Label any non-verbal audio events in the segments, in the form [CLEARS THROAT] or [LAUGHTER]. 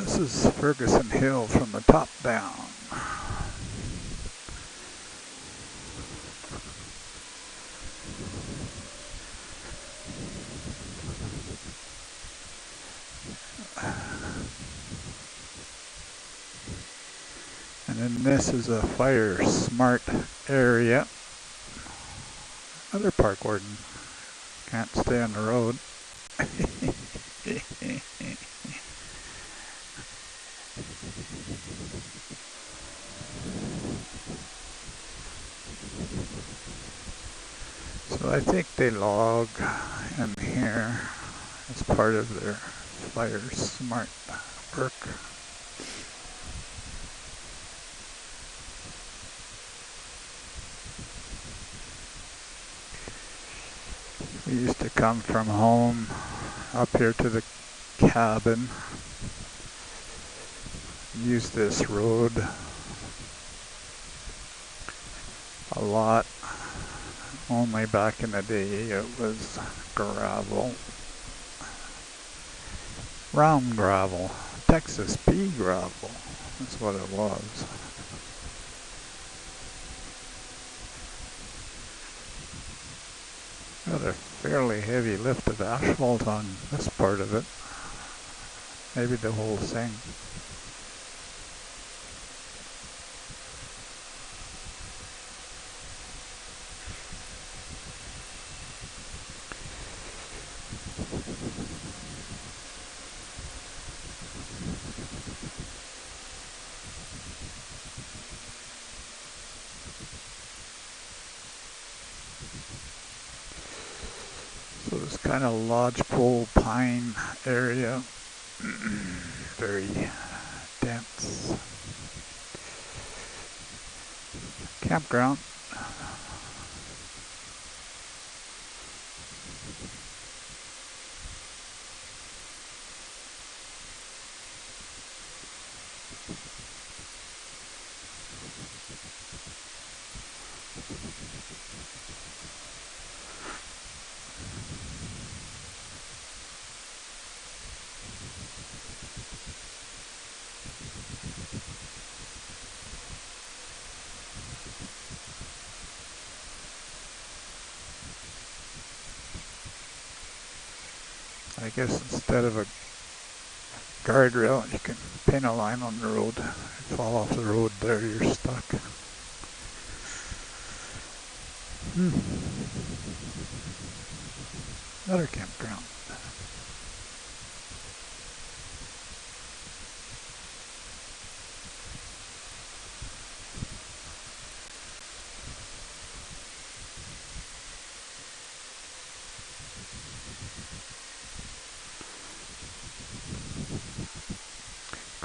This is Ferguson Hill from the top down. And then this is a fire smart area. Other park warden can't stay on the road. [LAUGHS] So I think they log in here as part of their fire smart work. We used to come from home up here to the cabin, use this road a lot. Only back in the day it was gravel. Round gravel. Texas pea gravel. That's what it was. Got a fairly heavy lift of asphalt on this part of it. Maybe the whole thing. So this kind of lodgepole pine area, [CLEARS THROAT] very dense. Campground. I guess instead of a guardrail, you can pin a line on the road. You fall off the road there, you're stuck. Hmm. Another campground.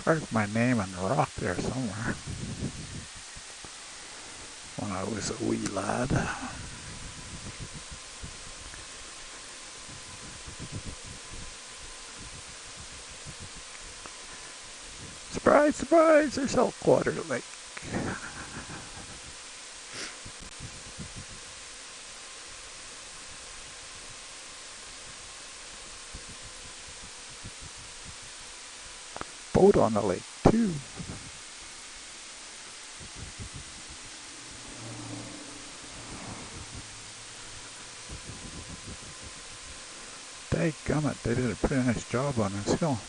Carved my name on the rock there somewhere. When I was a wee lad. Surprise, surprise, there's Elkwater Lake. Boat on the lake too. Dadgummit, they did a pretty nice job on this hill.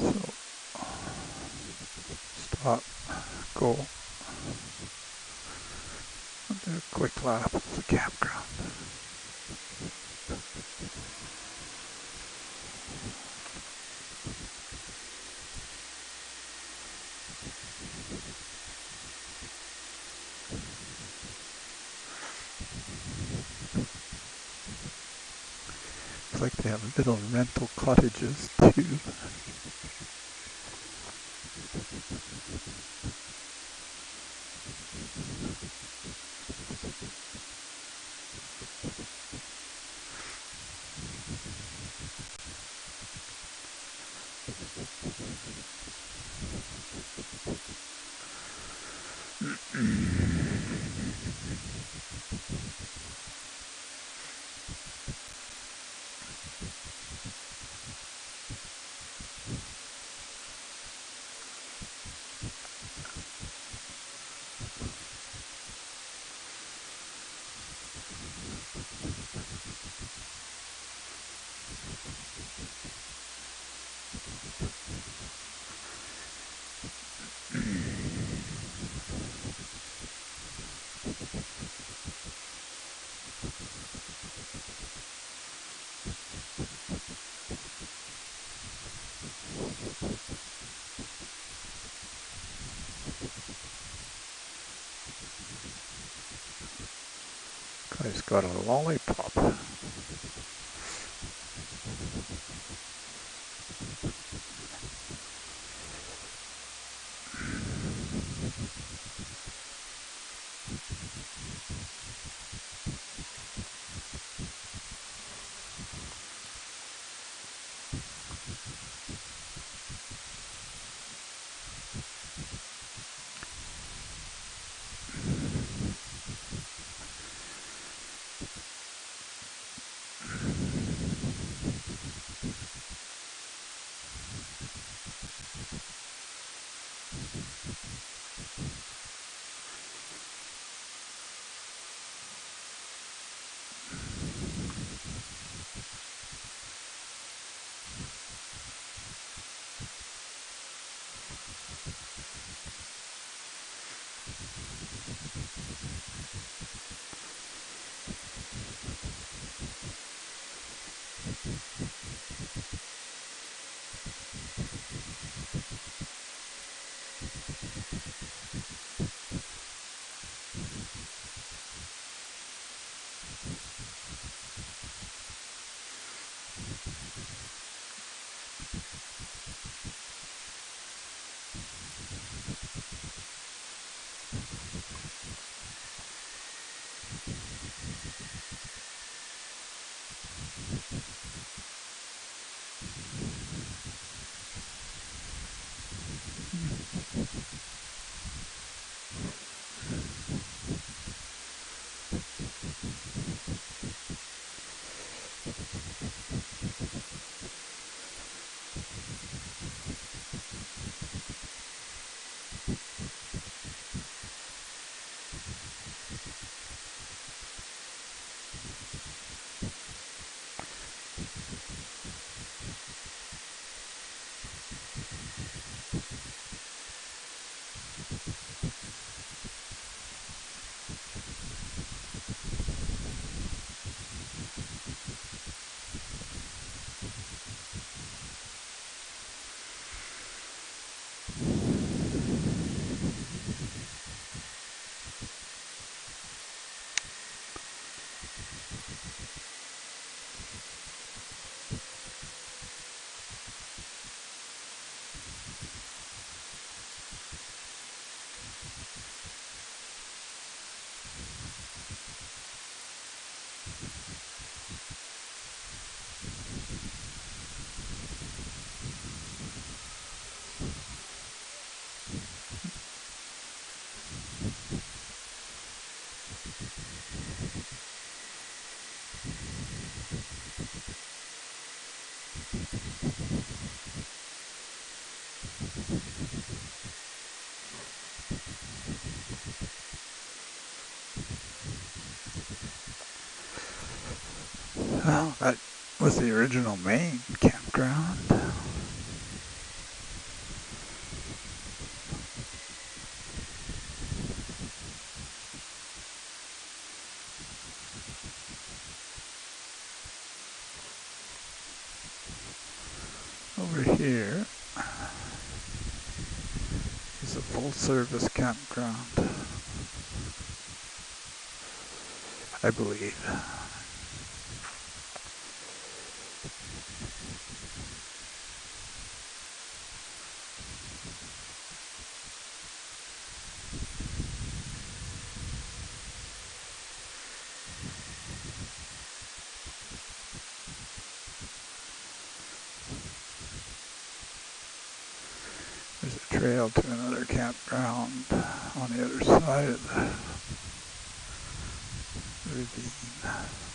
So, stop, go, and do a quick lap of the campground. Looks like they have little rental cottages too. Guy's got a lollipop. That was the original main campground. Over here is a full service campground, I believe. Trail to another campground on the other side of the ravine.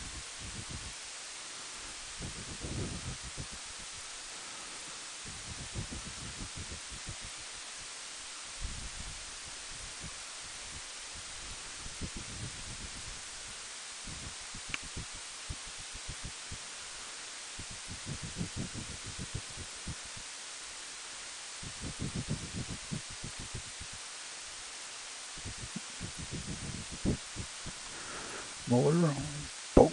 Motor boat,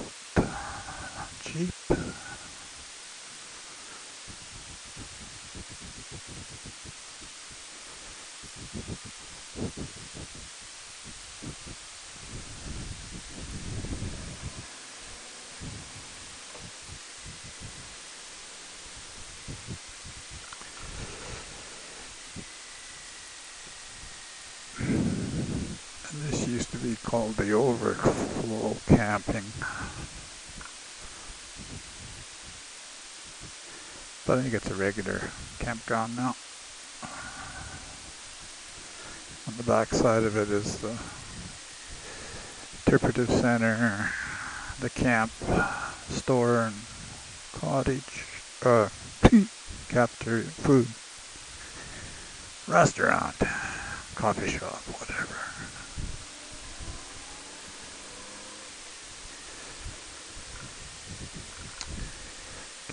jeep. This used to be called the overflow camping. But I think it's a regular campground now. On the back side of it is the interpretive center, the camp, store and cottage, uh, [LAUGHS] cafeteria, food, restaurant, coffee shop, whatever.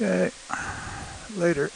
Okay, later.